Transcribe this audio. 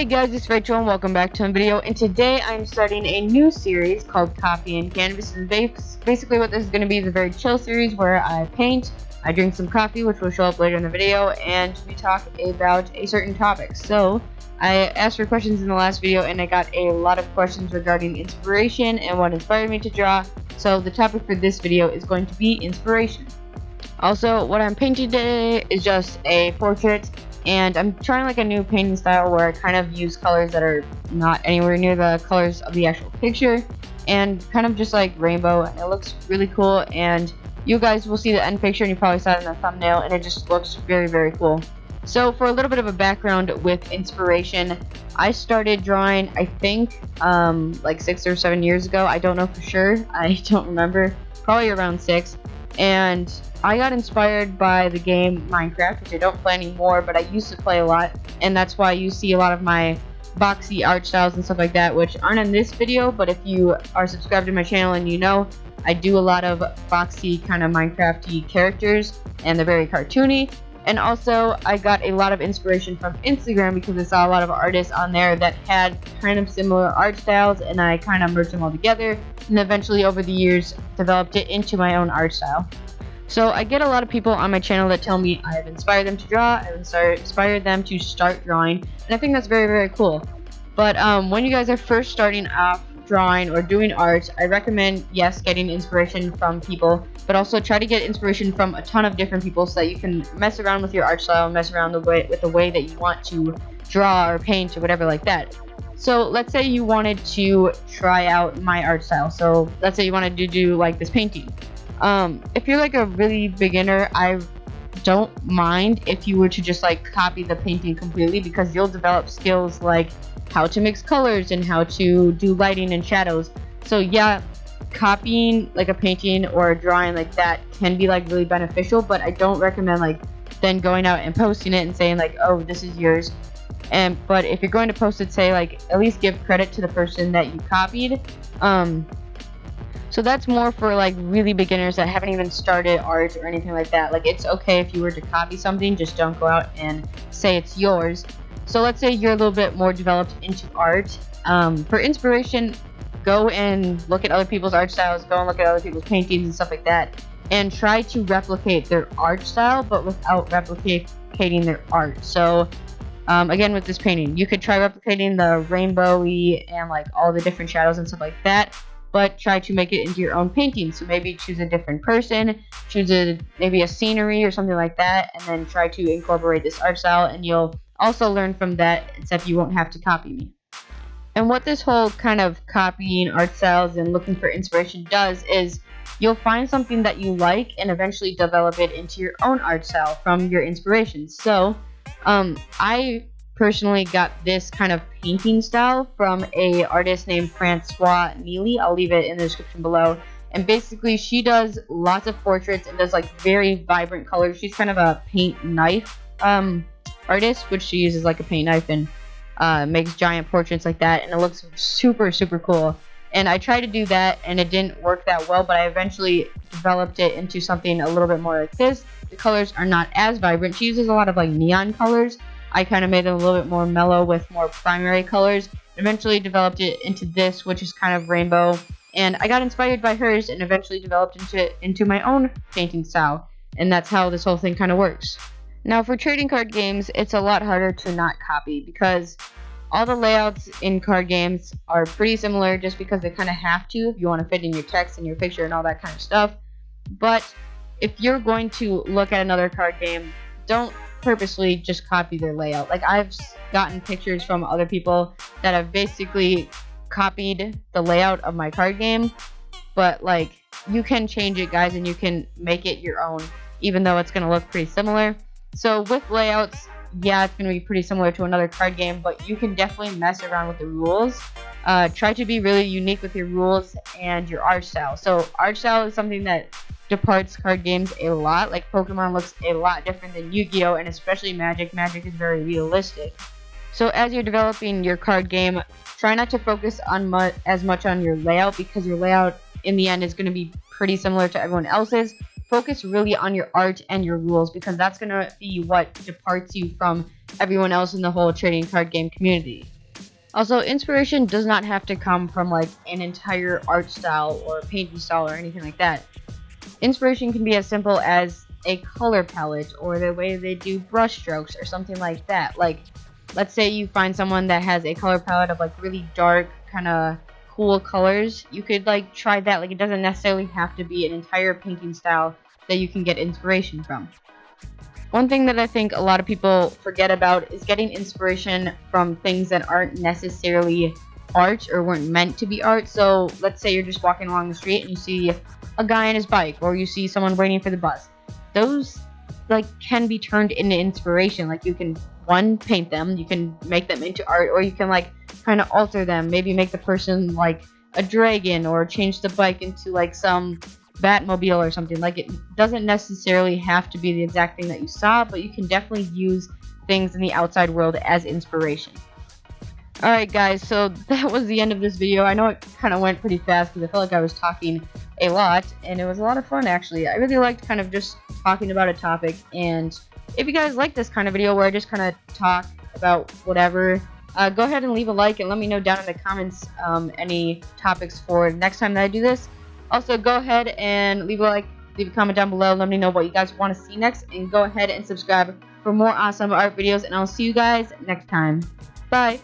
Hey guys, it's Rachel and welcome back to a video. And today I'm starting a new series called Coffee and Canvas. And basically what this is going to be is a very chill series where I paint, I drink some coffee, which will show up later in the video, and we talk about a certain topic. So, I asked for questions in the last video and I got a lot of questions regarding inspiration and what inspired me to draw. So the topic for this video is going to be inspiration. Also, what I'm painting today is just a portrait and I'm trying like a new painting style where I kind of use colors that are not anywhere near the colors of the actual picture and kind of just like rainbow and it looks really cool and you guys will see the end picture and you probably saw it in the thumbnail and it just looks very very cool. So for a little bit of a background with inspiration, I started drawing I think um, like six or seven years ago. I don't know for sure. I don't remember. Probably around six. And I got inspired by the game Minecraft, which I don't play anymore, but I used to play a lot. And that's why you see a lot of my boxy art styles and stuff like that, which aren't in this video, but if you are subscribed to my channel and you know, I do a lot of boxy kind of Minecrafty characters, and they're very cartoony. And also, I got a lot of inspiration from Instagram because I saw a lot of artists on there that had kind of similar art styles, and I kind of merged them all together, and eventually, over the years, developed it into my own art style. So I get a lot of people on my channel that tell me I've inspired them to draw, I've inspired them to start drawing, and I think that's very, very cool. But um, when you guys are first starting off drawing or doing art, I recommend, yes, getting inspiration from people, but also try to get inspiration from a ton of different people so that you can mess around with your art style, mess around the way, with the way that you want to draw or paint or whatever like that. So let's say you wanted to try out my art style. So let's say you wanted to do like this painting. Um, if you're like a really beginner, I don't mind if you were to just like copy the painting completely because you'll develop skills like how to mix colors and how to do lighting and shadows. So yeah, copying like a painting or a drawing like that can be like really beneficial, but I don't recommend like then going out and posting it and saying like, oh, this is yours. And but if you're going to post it, say like at least give credit to the person that you copied. Um, so that's more for like really beginners that haven't even started art or anything like that. Like it's okay if you were to copy something, just don't go out and say it's yours. So let's say you're a little bit more developed into art. Um, for inspiration, go and look at other people's art styles, go and look at other people's paintings and stuff like that, and try to replicate their art style, but without replicating their art. So, um, again, with this painting, you could try replicating the rainbowy and like all the different shadows and stuff like that, but try to make it into your own painting. So maybe choose a different person, choose a maybe a scenery or something like that, and then try to incorporate this art style, and you'll also learn from that, except you won't have to copy me. And what this whole kind of copying art styles and looking for inspiration does is you'll find something that you like and eventually develop it into your own art style from your inspirations. So, um, I personally got this kind of painting style from a artist named Françoise Nielly. I'll leave it in the description below. And basically, she does lots of portraits and does like very vibrant colors. She's kind of a paint knife um, artist, which she uses like a paint knife and uh, makes giant portraits like that, and it looks super super cool. And I tried to do that, and it didn't work that well, but I eventually developed it into something a little bit more like this. The colors are not as vibrant. She uses a lot of like neon colors. I kind of made them a little bit more mellow with more primary colors. Eventually developed it into this, which is kind of rainbow. And I got inspired by hers and eventually developed into into my own painting style. And that's how this whole thing kind of works. Now for trading card games, it's a lot harder to not copy because all the layouts in card games are pretty similar just because they kind of have to if you want to fit in your text and your picture and all that kind of stuff. But if you're going to look at another card game, don't purposely just copy their layout. Like I've gotten pictures from other people that have basically copied the layout of my card game, but like you can change it guys and you can make it your own even though it's going to look pretty similar. So with layouts, yeah, it's going to be pretty similar to another card game, but you can definitely mess around with the rules. Uh, try to be really unique with your rules and your art style. So art style is something that departs card games a lot. Like Pokemon looks a lot different than Yu-Gi-Oh! and especially Magic. Magic is very realistic. So as you're developing your card game, try not to focus on mu as much on your layout because your layout in the end is going to be pretty similar to everyone else's focus really on your art and your rules because that's going to be what departs you from everyone else in the whole trading card game community. Also, inspiration does not have to come from like an entire art style or painting style or anything like that. Inspiration can be as simple as a color palette or the way they do brush strokes or something like that. Like, let's say you find someone that has a color palette of like really dark, kind of cool colors. You could like try that. Like, it doesn't necessarily have to be an entire painting style that you can get inspiration from. One thing that I think a lot of people forget about is getting inspiration from things that aren't necessarily art or weren't meant to be art. So let's say you're just walking along the street and you see a guy on his bike or you see someone waiting for the bus. Those like can be turned into inspiration. Like you can one paint them, you can make them into art or you can like kind of alter them. Maybe make the person like a dragon or change the bike into like some Batmobile or something. Like it doesn't necessarily have to be the exact thing that you saw, but you can definitely use things in the outside world as inspiration. Alright guys, so that was the end of this video. I know it kind of went pretty fast because I felt like I was talking a lot, and it was a lot of fun actually. I really liked kind of just talking about a topic, and if you guys like this kind of video where I just kind of talk about whatever, uh, go ahead and leave a like and let me know down in the comments um, any topics for next time that I do this. Also, go ahead and leave a like, leave a comment down below. Let me know what you guys want to see next. And go ahead and subscribe for more awesome art videos. And I'll see you guys next time. Bye.